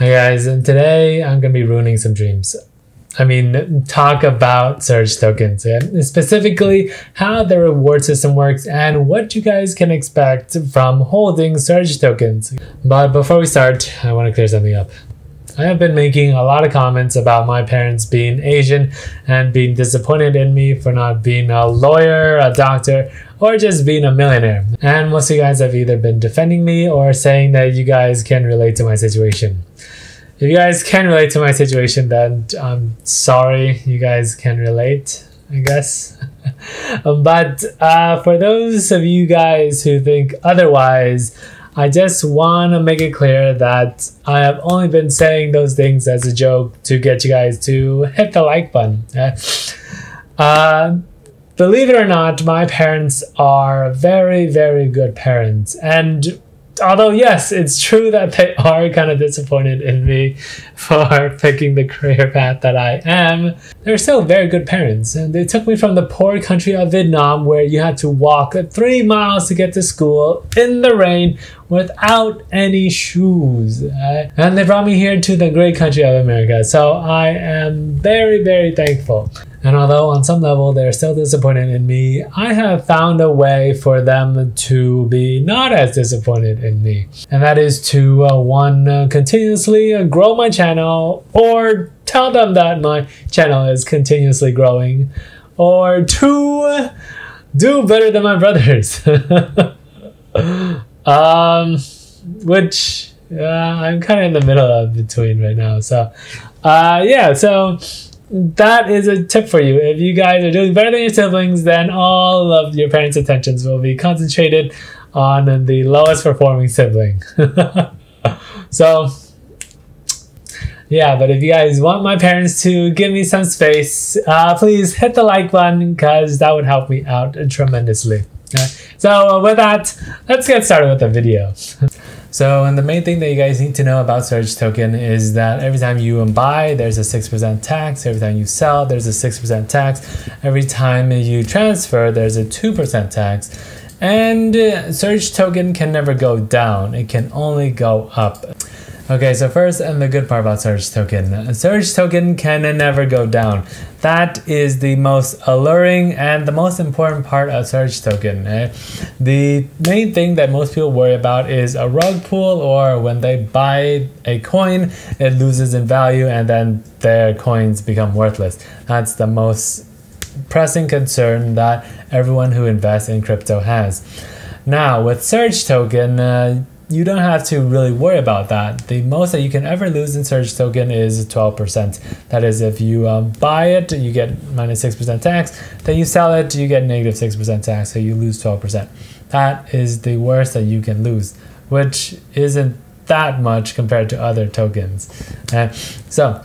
Hi guys, and today I'm gonna be ruining some dreams. I mean, talk about Surge tokens, and specifically how the reward system works and what you guys can expect from holding Surge tokens. But before we start, I want to clear something up. I have been making a lot of comments about my parents being Asian and being disappointed in me for not being a lawyer, a doctor, or just being a millionaire. And most of you guys have either been defending me or saying that you guys can relate to my situation. If you guys can relate to my situation, then I'm sorry you guys can relate, I guess. but uh, for those of you guys who think otherwise, I just want to make it clear that I have only been saying those things as a joke to get you guys to hit the like button. Uh, believe it or not, my parents are very, very good parents. And although yes, it's true that they are kind of disappointed in me for picking the career path that I am, they're still very good parents. And they took me from the poor country of Vietnam where you had to walk three miles to get to school in the rain without any shoes. Right? And they brought me here to the great country of America. So I am very, very thankful. And although on some level they're still disappointed in me, I have found a way for them to be not as disappointed in me. And that is to, uh, one, uh, continuously grow my channel, or tell them that my channel is continuously growing, or two, do better than my brothers. um, which uh, I'm kind of in the middle of between right now. So, uh, yeah, so that is a tip for you. If you guys are doing better than your siblings, then all of your parents' attentions will be concentrated on the lowest performing sibling. so, yeah, but if you guys want my parents to give me some space, uh, please hit the like button because that would help me out tremendously. Okay? So, uh, with that, let's get started with the video. So, and the main thing that you guys need to know about Surge Token is that every time you buy, there's a 6% tax. Every time you sell, there's a 6% tax. Every time you transfer, there's a 2% tax. And uh, Surge Token can never go down, it can only go up. Okay, so first, and the good part about Surge Token. Surge Token can never go down. That is the most alluring and the most important part of Surge Token. Eh? The main thing that most people worry about is a rug pull or when they buy a coin, it loses in value and then their coins become worthless. That's the most pressing concern that everyone who invests in crypto has. Now, with Surge Token, uh, you don't have to really worry about that. The most that you can ever lose in Surge token is 12%. That is, if you um, buy it, you get minus 6% tax. Then you sell it, you get negative 6% tax, so you lose 12%. That is the worst that you can lose, which isn't that much compared to other tokens. Uh, so,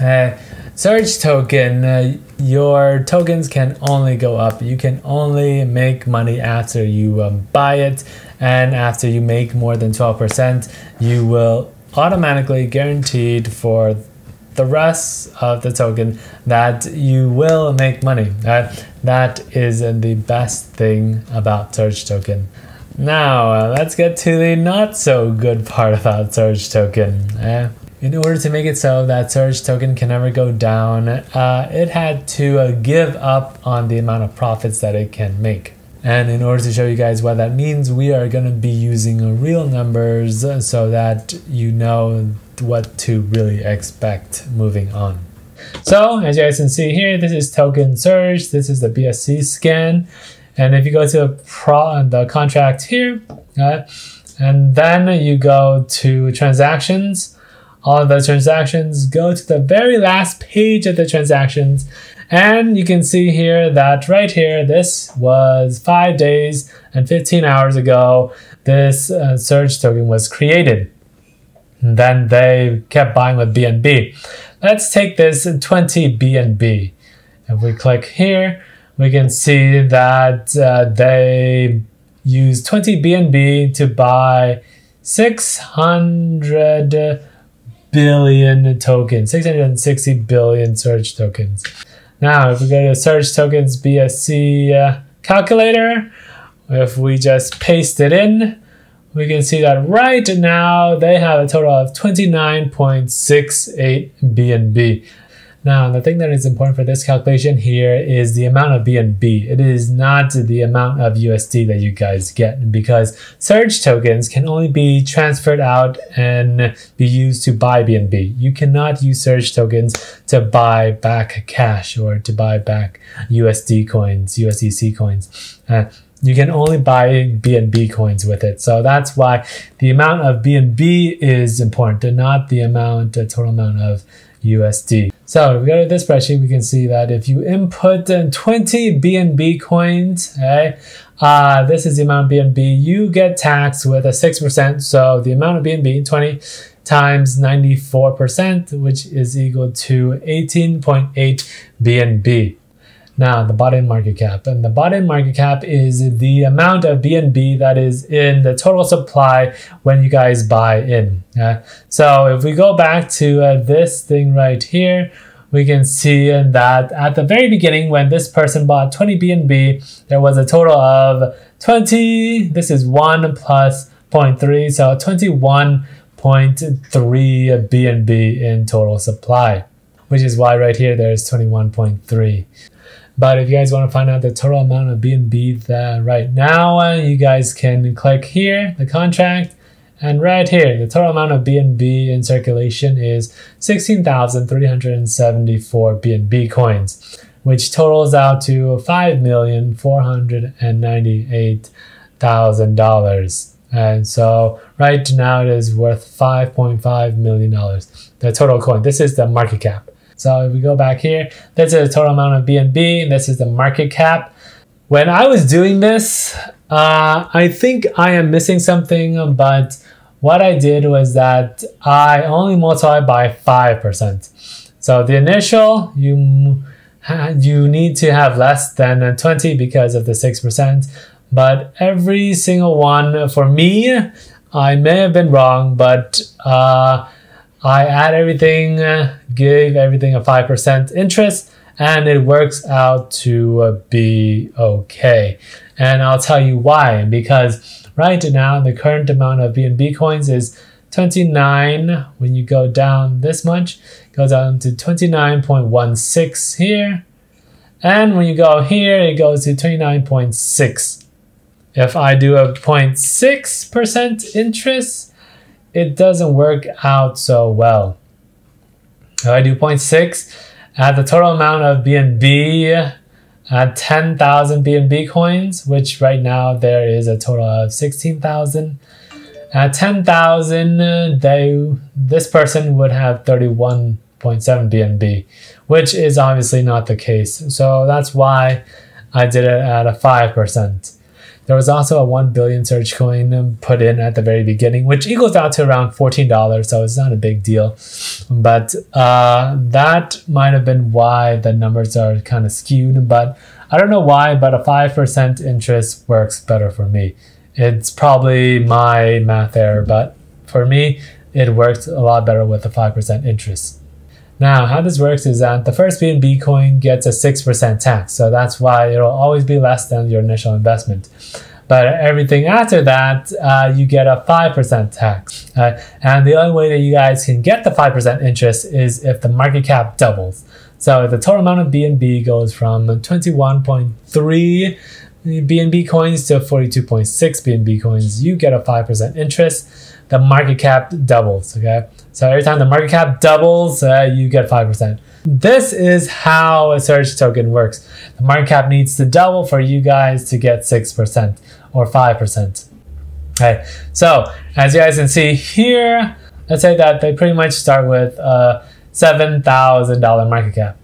uh, Surge token, uh, your tokens can only go up. You can only make money after you um, buy it, and after you make more than 12%, you will automatically guaranteed for the rest of the token that you will make money. Uh, that is the best thing about Surge token. Now, uh, let's get to the not so good part about Surge token. Uh, in order to make it so that Surge token can never go down, uh, it had to uh, give up on the amount of profits that it can make. And in order to show you guys what that means, we are going to be using uh, real numbers so that you know what to really expect moving on. So as you guys can see here, this is token surge. This is the BSC scan. And if you go to pro the contract here, uh, and then you go to transactions, all of the transactions, go to the very last page of the transactions, and you can see here that right here, this was five days and 15 hours ago, this uh, Surge token was created. And then they kept buying with BNB. Let's take this 20 BNB. If we click here, we can see that uh, they use 20 BNB to buy 600 billion tokens, 660 billion Surge tokens. Now, if we go to Surge tokens BSC uh, calculator, if we just paste it in, we can see that right now they have a total of 29.68 BNB. Now, the thing that is important for this calculation here is the amount of BNB. It is not the amount of USD that you guys get because Surge tokens can only be transferred out and be used to buy BNB. You cannot use Surge tokens to buy back cash or to buy back USD coins, USDC coins. Uh, you can only buy BNB coins with it. So that's why the amount of BNB is important and not the amount, the total amount of USD. So if we go to this spreadsheet, we can see that if you input in 20 BNB coins, okay, uh, this is the amount of BNB, you get taxed with a 6%. So the amount of BNB, 20 times 94%, which is equal to 18.8 BNB. Now, the bought-in market cap. And the bought-in market cap is the amount of BNB that is in the total supply when you guys buy in. Uh, so if we go back to uh, this thing right here, we can see that at the very beginning when this person bought 20 BNB, there was a total of 20, this is 1 plus 0.3, so 21.3 BNB in total supply, which is why right here there's 21.3. But if you guys want to find out the total amount of BNB that right now, you guys can click here, the contract, and right here, the total amount of BNB in circulation is 16,374 BNB coins, which totals out to $5,498,000. And so right now it is worth $5.5 million, the total coin. This is the market cap. So if we go back here, this is the total amount of BNB, and this is the market cap. When I was doing this, uh, I think I am missing something, but what I did was that I only multiplied by 5%. So the initial, you, you need to have less than 20 because of the 6%, but every single one for me, I may have been wrong, but uh, I add everything, uh, give everything a 5% interest, and it works out to uh, be okay. And I'll tell you why. Because right now, the current amount of BNB coins is 29. When you go down this much, goes down to 29.16 here. And when you go here, it goes to 29.6. If I do a 0.6% interest, it doesn't work out so well. If I do 0.6, at the total amount of BNB at 10,000 BNB coins, which right now there is a total of 16,000. At 10,000, they this person would have 31.7 BNB, which is obviously not the case. So that's why I did it at a 5%. There was also a 1 billion surge coin put in at the very beginning, which equals out to around $14, so it's not a big deal. But uh, that might have been why the numbers are kind of skewed, but I don't know why, but a 5% interest works better for me. It's probably my math error, but for me, it worked a lot better with a 5% interest. Now, how this works is that the first BNB coin gets a 6% tax, so that's why it'll always be less than your initial investment. But everything after that, uh, you get a 5% tax. Uh, and the only way that you guys can get the 5% interest is if the market cap doubles. So the total amount of BNB goes from 21.3 BNB coins to 42.6 BNB coins. You get a 5% interest. The market cap doubles, okay? So every time the market cap doubles, uh, you get 5%. This is how a surge token works. The market cap needs to double for you guys to get 6% or 5%. Okay, so as you guys can see here, let's say that they pretty much start with a $7,000 market cap.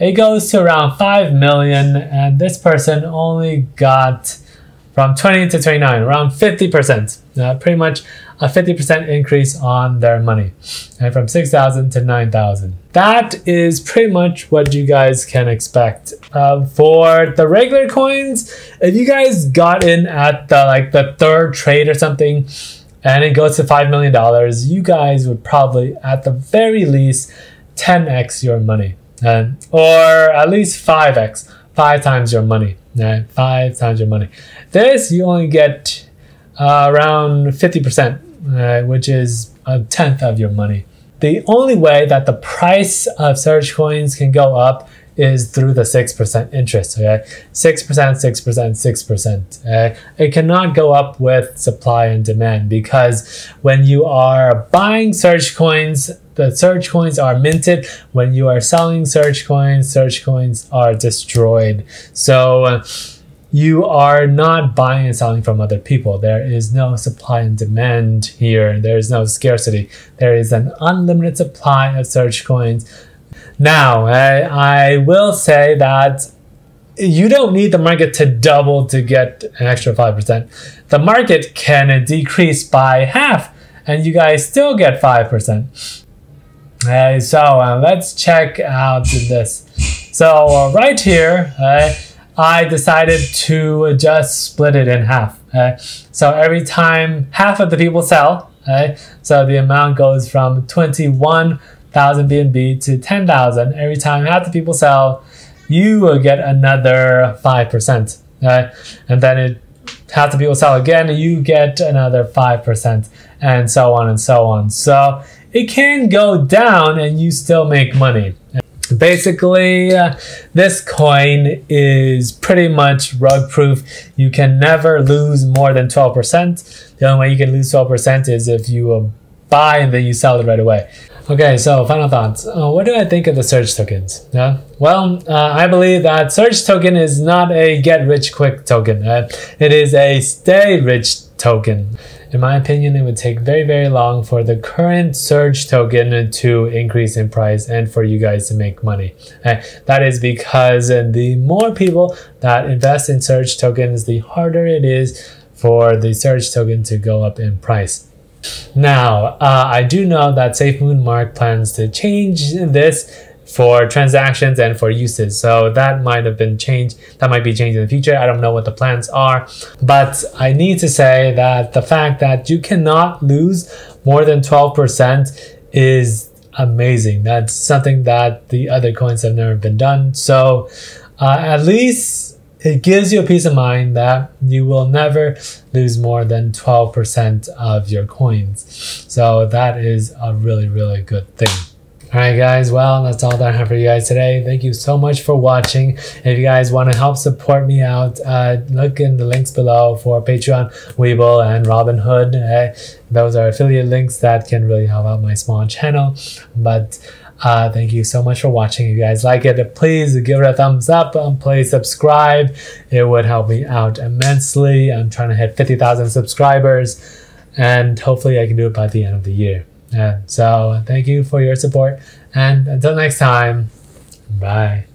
It goes to around 5 million and this person only got from 20 to 29, around 50%. Uh, pretty much a 50% increase on their money, and from 6,000 to 9,000. That is pretty much what you guys can expect. Uh, for the regular coins, if you guys got in at the like the third trade or something, and it goes to $5 million, you guys would probably, at the very least, 10x your money, uh, or at least 5x, five times your money. Yeah, five times your money. This you only get uh, around 50%, which is a tenth of your money. The only way that the price of Surge coins can go up is through the 6% interest. Okay, 6%, 6%, 6%. Uh, it cannot go up with supply and demand because when you are buying Surge coins, the Surge coins are minted. When you are selling Surge coins, Surge coins are destroyed. So uh, you are not buying and selling from other people. There is no supply and demand here. There is no scarcity. There is an unlimited supply of Surge coins now, I, I will say that you don't need the market to double to get an extra 5%. The market can decrease by half and you guys still get 5%. Okay, so uh, let's check out this. So uh, right here, uh, I decided to just split it in half. so every time half of the people sell, so the amount goes from 21 thousand BNB to ten thousand every time half the people sell, you will get another five percent. Okay? And then it half the people sell again, you get another five percent, and so on and so on. So it can go down and you still make money. Basically, uh, this coin is pretty much rug proof. You can never lose more than 12%. The only way you can lose 12% is if you uh, buy and then you sell it right away. Okay, so final thoughts. Uh, what do I think of the Surge tokens? Yeah, well, uh, I believe that Surge token is not a get rich quick token. Uh, it is a stay rich token. In my opinion, it would take very, very long for the current Surge token to increase in price and for you guys to make money. Uh, that is because the more people that invest in Surge tokens, the harder it is for the Surge token to go up in price. Now, uh, I do know that SafeMoon Mark plans to change this for transactions and for uses. So that might have been changed. That might be changed in the future. I don't know what the plans are. But I need to say that the fact that you cannot lose more than 12% is amazing. That's something that the other coins have never been done. So uh, at least it gives you a peace of mind that you will never lose more than 12% of your coins. So that is a really, really good thing. Alright guys, well that's all that I have for you guys today. Thank you so much for watching. If you guys want to help support me out, uh, look in the links below for Patreon, Webull, and Robinhood. Uh, those are affiliate links that can really help out my small channel. But uh, thank you so much for watching. If you guys like it, please give it a thumbs up. Um, please subscribe. It would help me out immensely. I'm trying to hit 50,000 subscribers and hopefully I can do it by the end of the year. Yeah. So thank you for your support. And until next time, bye.